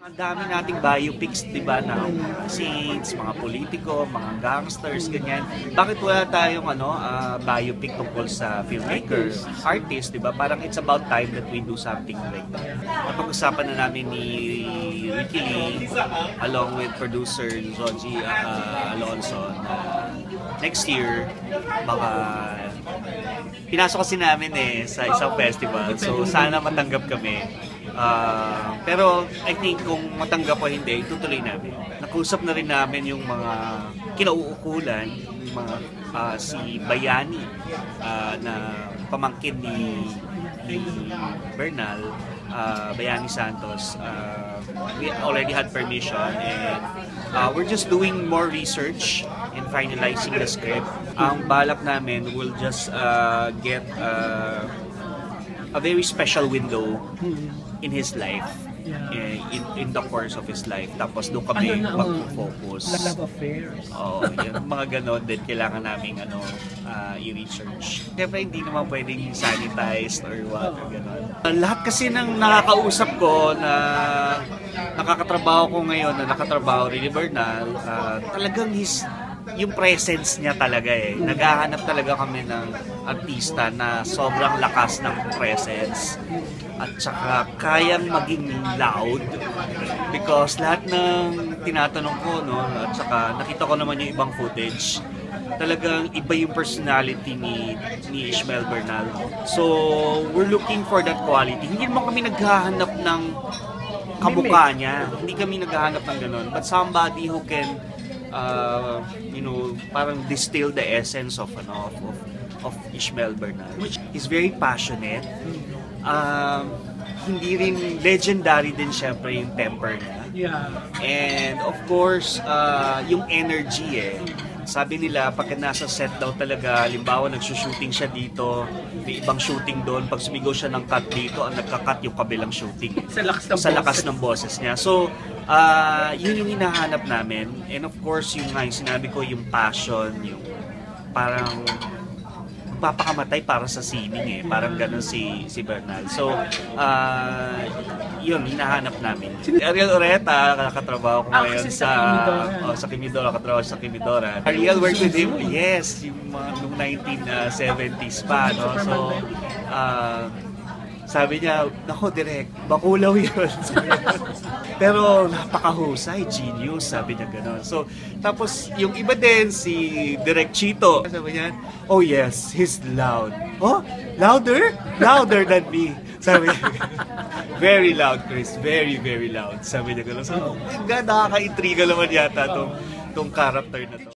Ang dami nating biopics, di ba, na saints, mga politiko, mga gangsters, ganyan. Bakit wala tayong ano, ah, biopic tungkol sa filmmaker, artist, di ba? Parang it's about time that we do something like that. Napag-usapan na namin ni Ricky Lee, along with producer Zonji ah, Alonso, na next year, baka pinasok kasi namin eh sa isang festival. So sana matanggap kami. Ah, pero I think kung matanggap o hindi, itutuloy namin. Nakusap na rin namin yung mga kinauukulan, yung mga ah, si Bayani ah, na pamangkin ni, ni Bernal, ah, Bayani Santos. Ah, we already had permission and ah, we're just doing more research and finalizing the script. Ang balak namin will just ah, get ah, a very special window in his life eh, in, in the course of his life. Tapos doon kami Ano na, oh, mag-focus Love affairs. Oo, yung mga ganon din. Kailangan naming ano, ah, i-research. Siyempre hindi naman pwedeng sanitized or what, or ganon. Ah, Lahat kasi ng nakakausap ko na nakakatrabaho ko ngayon, na nakatrabaho rin ni Bernal, ah, talagang his yung presence niya talaga eh. Naghahanap talaga kami ng artista na sobrang lakas ng presence at saka kayang maging loud because lahat ng tinatanong ko no at saka nakita ko naman yung ibang footage talagang iba yung personality ni ni Ishmael Bernal. So, we're looking for that quality. Hindi naman kami naghahanap ng kabuka niya. Hindi kami naghahanap ng ganun. But somebody who can uh, you know, parang distill the essence of ano of, of, of Ishmael Bernal. Which is very passionate. Um, hindi rin legendary din syempre yung temper niya. Yeah. And of course, uh, yung energy eh. Sabi nila, pagka nasa set daw talaga, halimbawa nagsushooting siya dito, may ibang shooting doon, pag sumigaw siya ng cut dito, ang nagka-cut yung kabilang shooting. Sa lakas ng sa lakas ng boses niya. So, ah yun yung hinahanap namin. And of course, yung nga yung sinabi ko, yung passion, yung parang magpapakamatay para sa sining eh. Parang ganun si si Bernal. So, ah yun, hinahanap namin. Ariel Oreta, nakatrabaho ko Ah, ngayon kasi sa sa Kimidora. oh, sa Kimidora, nakatrabaho sa Kimidora. Ariel worked with him, yes, yung mga nung 1970s pa, no? So, ah sabi niya, nako direct, bakulaw yun. Pero napakahusay, genius, sabi niya gano'n. So, tapos yung iba din, si Direct Chito, sabi niya, oh yes, he's loud. Oh, louder? Louder than me. Sabi niya, very loud, Chris. Very, very loud. Sabi niya gano'n. So, oh my God, nakaka-intriga naman yata tong, tong character na to.